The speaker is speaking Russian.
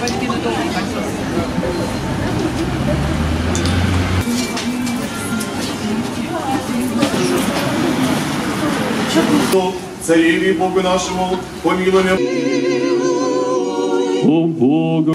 Валентина дома Цареве Богу нашему, помилуй О Бога!